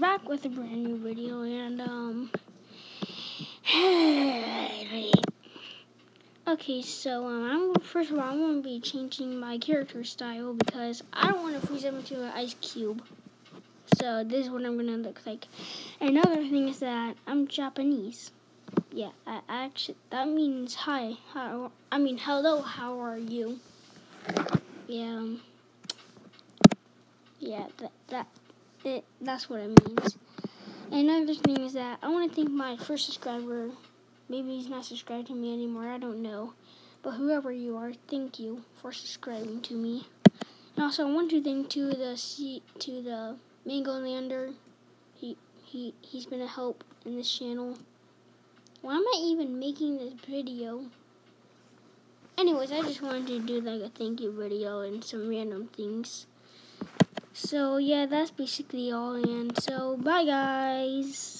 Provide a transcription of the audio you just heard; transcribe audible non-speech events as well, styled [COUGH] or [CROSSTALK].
back with a brand new video, and um, [SIGHS] okay, so um, I'm first of all I'm gonna be changing my character style because I don't want to freeze them into an ice cube. So this is what I'm gonna look like. Another thing is that I'm Japanese. Yeah, I actually that means hi. How I mean hello. How are you? Yeah. Um, yeah. That that it, that's what it means. And another thing is that I want to thank my first subscriber. Maybe he's not subscribed to me anymore. I don't know. But whoever you are, thank you for subscribing to me. And also, I want to thank to the C, to the Mango Lander. He he he's been a help in this channel. Why am I even making this video? Anyways, I just wanted to do like a thank you video and some random things. So yeah, that's basically all. And so bye guys.